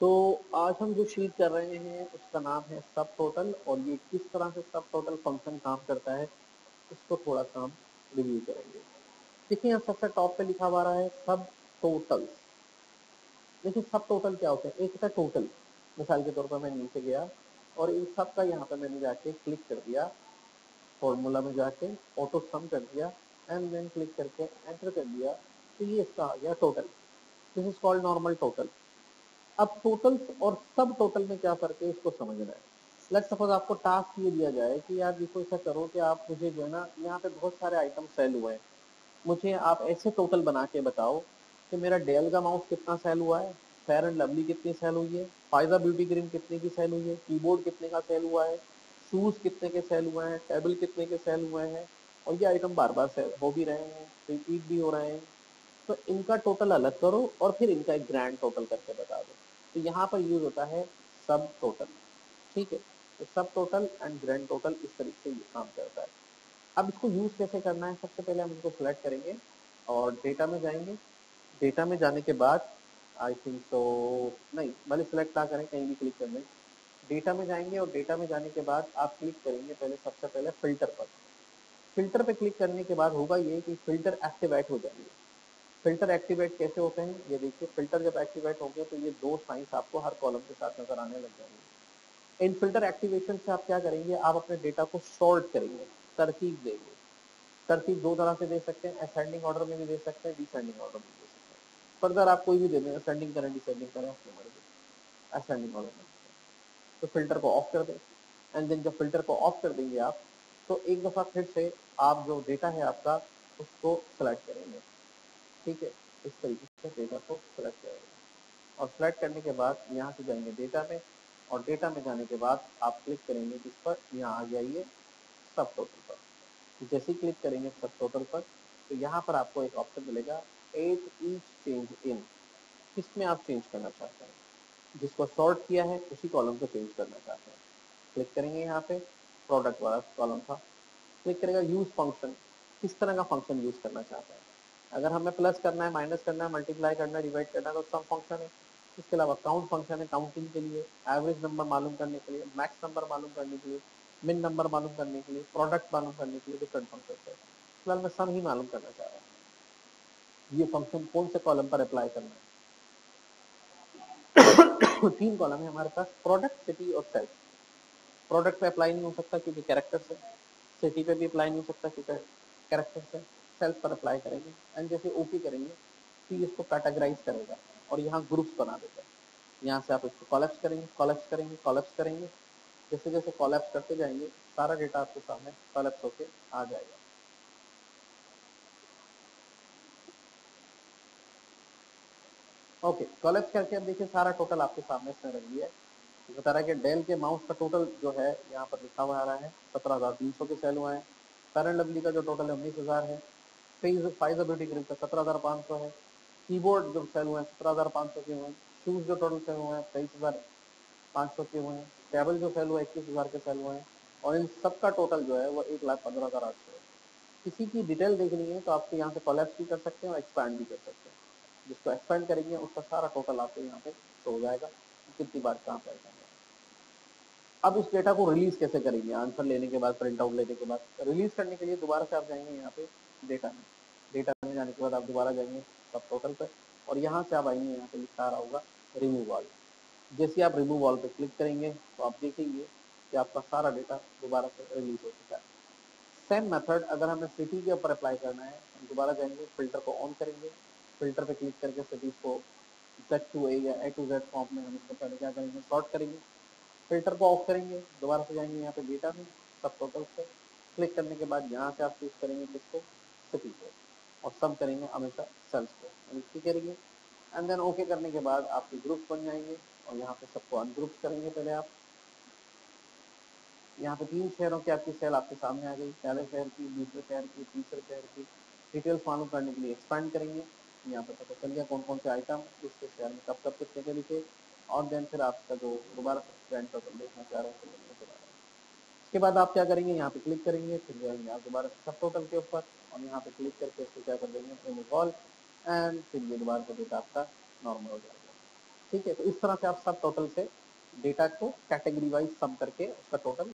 तो आज हम जो शीट कर रहे हैं, उसका नाम है सब टोटल और ये किस तरह से सब टोटल फ़ंक्शन काम करता है, उसको थोड़ा सा हम रिव्यू करेंगे। देखिए, यहाँ सबसे टॉप पे लिखा हुआ रहा है सब टोटल देखिए सब टोटल क्या होता है? एक था टोटल मिसाल के तौर पर मैं नीचे गया और इन सब का यहाँ पे मैंने जाके क्लिक कर दिया फॉर्मूला में जाके ऑटो सम कर दिया एंड देन क्लिक करके एंटर कर दिया तो ये इसका आ गया total this is called normal total अब टोटल और सब टोटल में क्या फ़र्क है, इसको समझना है। लेट सपोज़ आपको टास्क ये दिया जाए कि यार देखो, ऐसा करो कि आप मुझे जो है ना, यहाँ पे बहुत सारे आइटम सेल हुए हैं। मुझे आप ऐसे टोटल बना के बताओ कि मेरा डेल का माउस कितना सेल हुआ है फेयर एंड लवली कितनी सेल हुई है फ़ायदा ब्यूटी क्रीम कितने की सेल हुई है कीबोर्ड कितने का सेल हुआ है शूज़ कितने के सेल हुए हैं टेबल कितने के सेल हुए हैं, और ये आइटम बार बार सेल हो भी रहे हैं रिपीट भी हो रहे हैं। तो इनका टोटल अलग करो और फिर इनका एक ग्रैंड टोटल करके बता दो। तो यहाँ पर यूज़ होता है सब टोटल ठीक है? तो सब टोटल एंड ग्रैंड टोटल इस तरीके से ये काम करता है। अब इसको यूज़ कैसे करना है? सबसे पहले हम इसको सिलेक्ट करेंगे और डेटा में जाएँगे। डेटा में जाने के बाद आई थिंक तो नहीं, भले सिलेक्ट ना करें, कहीं भी क्लिक कर लें। डेटा में जाएँगे और डेटा में जाने के बाद आप क्लिक करेंगे पहले सबसे पहले फ़िल्टर पर। फ़िल्टर पे क्लिक करने के बाद होगा ये कि फ़िल्टर एक्टिवेट हो जाएँगे। फ़िल्टर एक्टिवेट कैसे होते हैं? ये देखिए, फ़िल्टर जब एक्टिवेट होंगे तो ये दो साइंस आपको हर कॉलम के साथ नज़र आने लग जाएँगे। इन फ़िल्टर एक्टिवेशन से आप क्या करेंगे? आप अपने डेटा को सॉर्ट करेंगे तरतीब देंगे। तरतीब दो तरह से दे सकते हैं असेंडिंग ऑर्डर में भी दे सकते हैं डिसेंडिंग ऑर्डर में भी दे सकते हैं। फर्दर आप कोई भी दे दें असेंडिंग करें डिसेंडिंग करें अपनी मर्ज़ी। असेंडिंग ऑर्डर में। तो फ़िल्टर को ऑफ़ कर दें। एंड देन जब फ़िल्टर को ऑफ़ कर देंगे आप तो एक दफ़ा फिर से आप जो डेटा है आपका, उसको सेलेक्ट करेंगे। ठीक है, इस तरीके से डेटा को सेलेक्ट करेंगे। और सेलेक्ट करने के बाद यहाँ से जाएँगे डेटा में, और डेटा में जाने के बाद आप क्लिक करेंगे किस पर यहाँ आ जाइए सब टोटल पर। जैसे क्लिक करेंगे सब टोटल पर तो यहाँ पर आपको एक ऑप्शन मिलेगा एट ईच चेंज इन किसमें आप चेंज करना चाहते हैं। जिसको सॉर्ट किया है, उसी कॉलम को चेंज करना चाहते हैं। क्लिक करेंगे यहाँ पे प्रोडक्ट वाला कॉलम था। क्लिक करेगा यूज़ फ़ंक्शन किस तरह का फ़ंक्शन यूज़ करना चाहते हैं? अगर हमें प्लस करना है माइनस करना है मल्टीप्लाई करना है डिवाइड करना है तो सम फ़ंक्शन है। इसके अलावा काउंट फ़ंक्शन है काउंटिंग के लिए एवरेज नंबर मालूम करने के लिए मैक्स नंबर मालूम करने के लिए मिन नंबर मालूम करने के लिए प्रोडक्ट मालूम करने के लिए डिफरेंट फ़ंक्शन है। फ़िलहाल मैं सम ही मालूम करना चाह रहा हूँ। ये फ़ंक्शन कौन से कॉलम पर अप्लाई करना है? तीन कॉलम है हमारे पास प्रोडक्ट सिटी और सेल्फ प्रोडक्ट पे अप्लाई नहीं हो सकता क्योंकि कैरेक्टर से सिटी पे भी अप्लाई नहीं हो सकता क्योंकि कैरेक्टर से सेल्फ पर अप्लाई करेंगे एंड जैसे ओके करेंगे तो इसको कैटेगराइज करेगा और यहाँ ग्रुप्स बना देगा। यहाँ से आप इसको कॉलेप्स करेंगे कॉलेप्स करेंगे कॉलेप्स करेंगे। जैसे जैसे कॉलेप्स करते जाएँगे, सारा डेटा आपके सामने कॉलेप्स होके आ जाएगा। ओके कॉलेप्स करके अब देखिए सारा टोटल आपके सामने इसने रख दिया है। बता रहा है कि डेल के माउस का टोटल जो है, यहाँ पर लिखा हुआ आ रहा है, सत्रह हज़ार तीन सौ के सेल हुए हैं। करंट लवली का जो टोटल है, उन्नीस हज़ार है। फ़ेज़ फाइजर ब्यूटी क्रीम का सत्रह हज़ार पाँच सौ है। कीबोर्ड जो सेल हुए हैं, सत्रह हज़ार पाँच सौ के हुए हैं। शूज़ जो टोटल सेल हुए हैं, तेईस हज़ार पाँच सौ के हुए हैं। टेबल जो सेल हुआ है इक्कीस हज़ार के सेल हुए हैं। और इन सबका टोटल जो है, वो एक लाख पंद्रह हज़ार आठ सौ है। किसी की डिटेल देखनी है तो आपको यहाँ से कॉलेप्स भी कर सकते हैं और एक्सपैंड भी कर सकते हैं। जिसको एक्सपेंड करेंगे, उसका सारा टोटल आपको यहाँ पे शो हो जाएगा। कितनी बार कहाँ पर अब इस डेटा को रिलीज़ कैसे करेंगे? आंसर लेने के बाद प्रिंट आउट लेने के बाद। रिलीज़ करने के लिए दोबारा से आप जाएँगे यहाँ पे डेटा में। डेटा में जाने के बाद आप दोबारा जाएँगे सब टोटल पर और यहाँ से आप आएँगे, यहाँ पे लिखा रहा होगा रिमूव ऑल जैसे आप रिमूव ऑल पे क्लिक करेंगे तो आप देखेंगे कि आपका सारा डेटा दोबारा से रिलीज़ हो चुका है। सेम मेथड अगर हमें सिटी के ऊपर अप्लाई करना है, हम दोबारा जाएँगे फ़िल्टर को ऑन करेंगे। फ़िल्टर पे क्लिक करके सिटीज़ को जेड टू ए या ए टू जेड फॉर्म में हम इसको पहले क्या करेंगे? सॉर्ट करेंगे। फ़िल्टर को ऑफ़ करेंगे, दोबारा से जाएँगे यहाँ पे डेटा में, सब टोटल से क्लिक करने के बाद यहाँ से आप चूज़ करेंगे किसको सिटी को और सब करेंगे हमेशा सेल्स को ठीक करेंगे। एंड देन ओके करने के बाद आपके ग्रुप बन जाएँगे और यहाँ पे सबको अनग्रुप करेंगे पहले आप। यहाँ पे तीन शहरों की आपकी सेल आपके सामने आ गई, पहले शहर की, दूसरे शहर की, तीसरे शहर की। डिटेल्स मालूम करने के लिए एक्सपेंड करेंगे। यहाँ पे पता चल गया कौन कौन से आइटम किसके शहर में कब कब कितने के लिखे और देन फिर आपका जो दोबारा ट्रेंड का देखना चाह रहे हैं उसके बाद। आप क्या करेंगे? यहाँ पे क्लिक करेंगे, फिर जाएँगे आप दोबारा सब टोटल के ऊपर और यहाँ पे क्लिक करके इसको क्या कर देंगे? ऑल एंड फिर ये दोबारा का डेटा आपका नॉर्मल हो जाएगा। ठीक है? तो इस तरह से आप सब टोटल से डेटा को कैटेगरी वाइज सम करके उसका टोटल